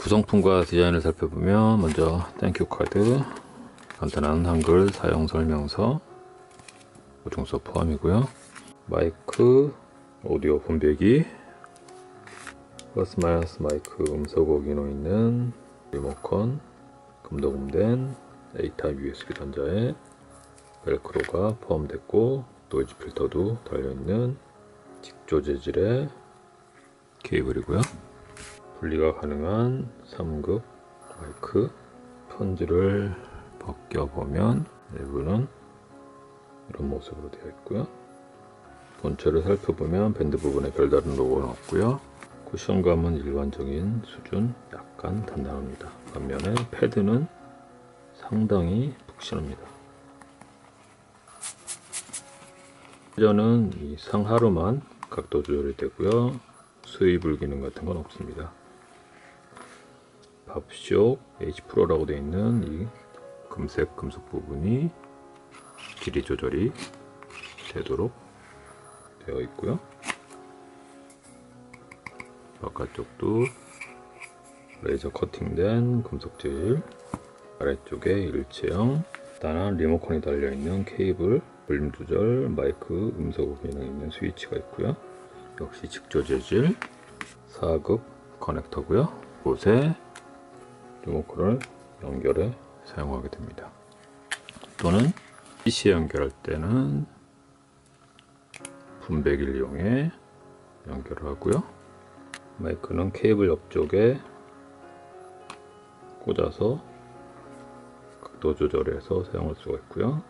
구성품과 디자인을 살펴보면 먼저 thank you 카드, 간단한 한글 사용 설명서, 보증서 포함이고요. 마이크, 오디오 분배기, 플러스 마이너스 마이크 음소거 기능 있는 리모컨, 금도금된 A타입 USB 단자에 벨크로가 포함됐고 노이즈 필터도 달려있는 직조 재질의 케이블이고요. 분리가 가능한 3급 마이크 편지를 벗겨보면 내부는 이런 모습으로 되어 있고요. 본체를 살펴보면 밴드 부분에 별다른 로고는 없고요. 쿠션감은 일반적인 수준 약간 단단합니다. 반면에 패드는 상당히 푹신합니다. 회전은 이 상하로만 각도 조절이 되고요. 스위블 기능 같은 건 없습니다. 밥쇼 H 프로라고 되어 있는 이 금색 금속 부분이 길이 조절이 되도록 되어 있고요. 바깥쪽도 레이저 커팅된 금속 재질 아래쪽에 일체형 단한 리모컨이 달려있는 케이블 볼륨 조절 마이크 음소거 기능 있는 스위치가 있고요. 역시 직조 재질 4급 커넥터고요. 곳에 리모컨을 연결해 사용하게 됩니다. 또는 PC에 연결할 때는 분배기를 이용해 연결을 하고요. 마이크는 케이블 옆쪽에 꽂아서 각도 조절해서 사용할 수가 있고요